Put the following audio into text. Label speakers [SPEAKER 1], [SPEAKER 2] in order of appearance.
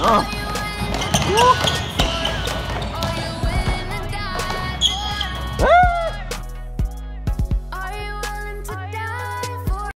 [SPEAKER 1] 啊。